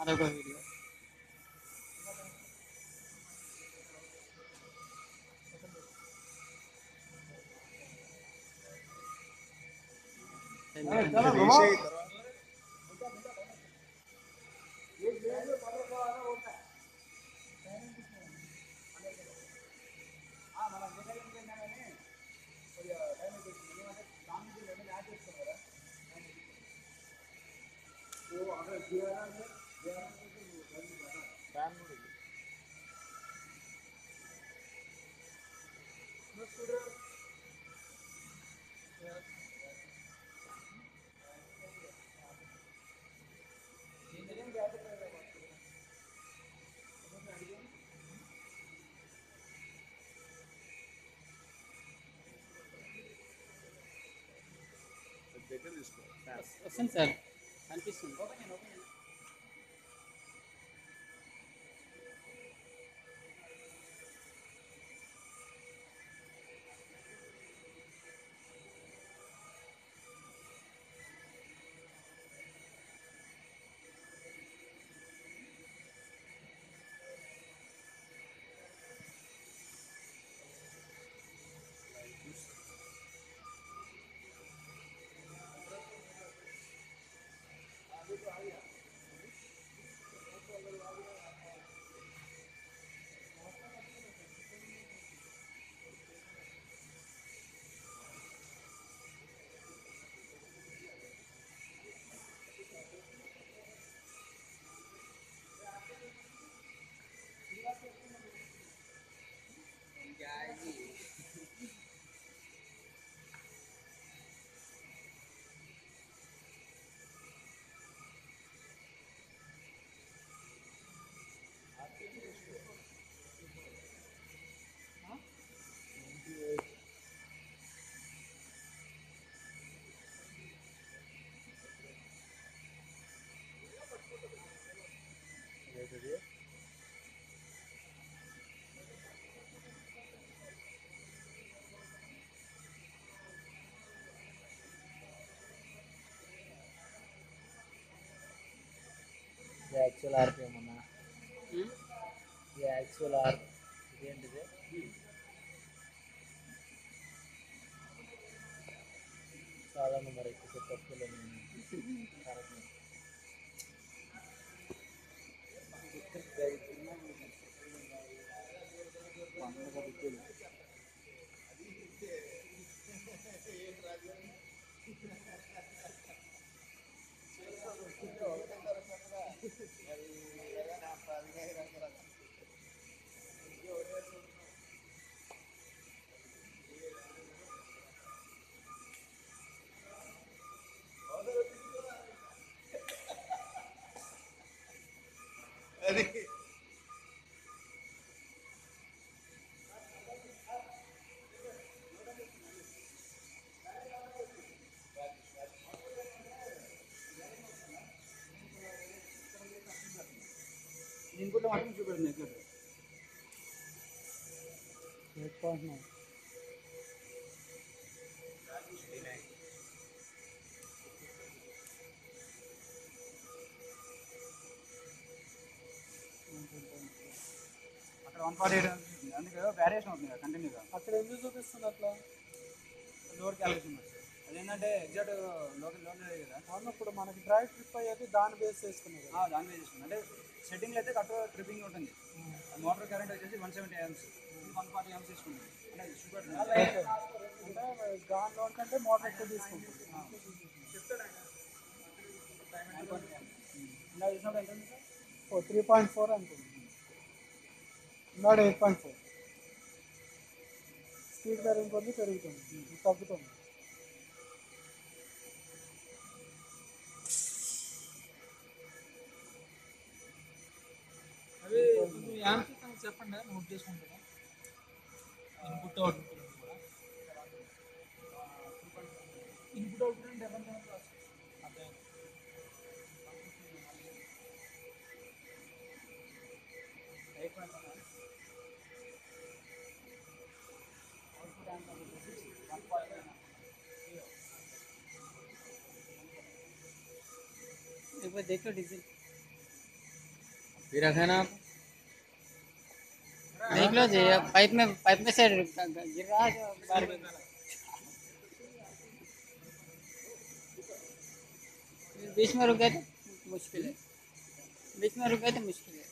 అదొక వీడియో చర్యలు సార్. అనిపిస్తుంది இது ஆக்சுவல் ஆர்பிஎம் ஒன்றா இது ஆக்சுவல் ஆர் இது என்னது? சாதாரண முறைக்கு செட்டப் अरे। इनको तो टमाटर में क्यों करने कर। వన్ ఫార్టీ ఎయిట్ అందుకే వేరియేషన్ అవుతుంది కదా కంటిన్యూగా అక్కడ ఎందుకు చూపిస్తుంది అట్లా? లోడ్ క్యాలిక్యులేషన్ అదేంటంటే ఎగ్జాక్ట్ లోకల్ లోన్ కదా. అన్నప్పుడు మనకి డ్రైవ్ ట్రిప్ అయ్యేది దాన్ని బేస్ చేసుకున్నది ఆ, దాని మీద చేసుకున్నాం. అంటే సెట్టింగ్లో అయితే కట్ ట్రిప్పింగ్ ఉంటుంది. మోటార్ కరెంట్ వచ్చేసి one seventy one forty ms తీసుకుంటుంది. అంటే చూపెడుతుంది అంటే దానిలో కంటే మోటార్ ఎక్కువ తీసుకుంటుంది. త్రీ పాయింట్ ఫోర్ అనుకుంది ఇందాడు ఎయిట్ పాయింట్ ఫోర్ స్పీడ్ పెరిగిన కొద్ది పెరుగుతుంది ఇది తగ్గుతుంది అవి కొంచెం యాంత్రికంగా చెప్పండి నోట్ చేసుకుంటాను ఇన్పుట్ అవుట్పుట్ కూడా ఇన్పుట్ అవుట్పుట్ అంటే ఎవరి అదే ఎయిట్ एक बार देख लो डीजल। फिर रखा ना? आप देख लो जी पाइप में पाइप में से गिर रहा है बाहर गिर रहा है। बीच में रुक गए तो मुश्किल है। बीच में रुक गए तो मुश्किल है।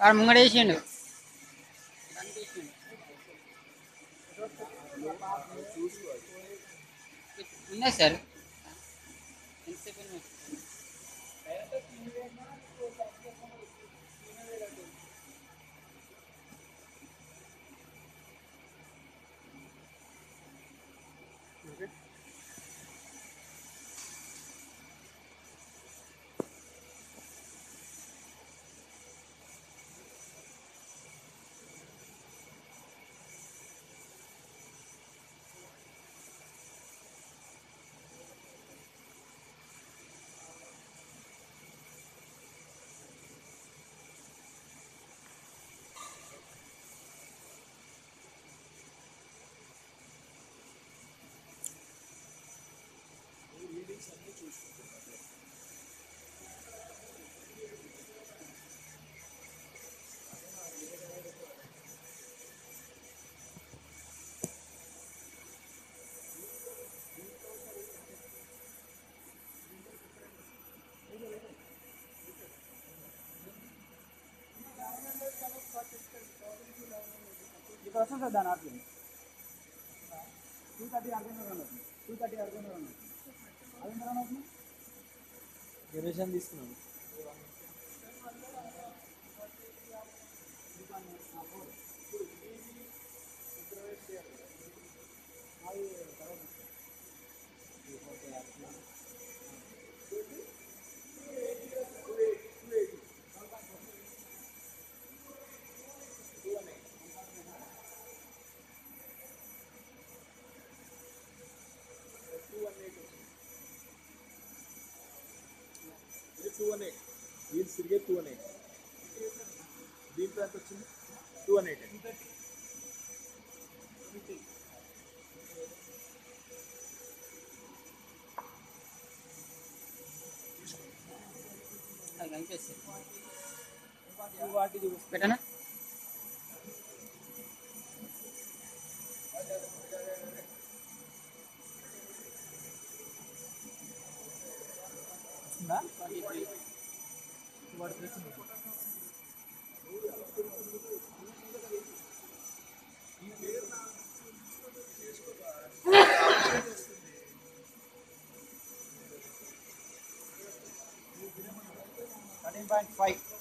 ఆడ ముంగడ వేసిండు ఉన్నాయి సార్ ఎంతసేపు ఉన్నాయి? ఇక్కడ వస్తుంది సార్ దాని RP two thirty RPM run అవుతుంది టూ థర్టీ ఆర్పిఎం రన్ అవుతుంది అది ఎంత రన్ అవుతుంది డ్యూరేషన్ తీసుకున్నాను ఇది టూ వన్ ఎయిట్ వీల్స్ తిరిగే టూ వన్ ఎయిట్ దీంట్లో ఎంత వచ్చింది? టూ వన్ ఎయిట్ అది కనిపిస్తుంది. పెట్టనా? combined fight.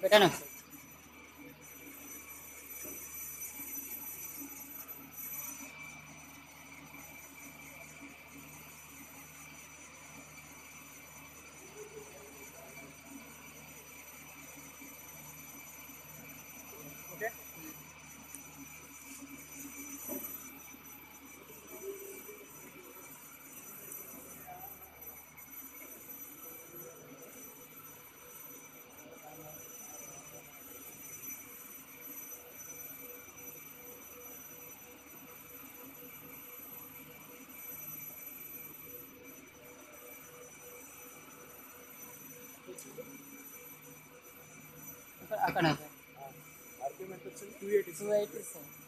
los veranos. आंकड़ा है आरपीएम 287 287